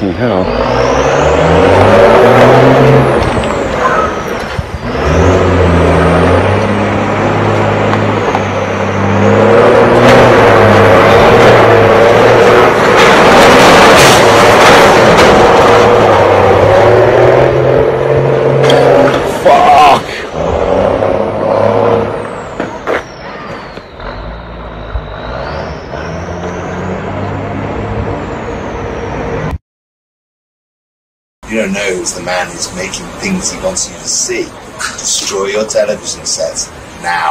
Fucking hell. You don't know who's the man who's making things he wants you to see. Destroy your television sets now.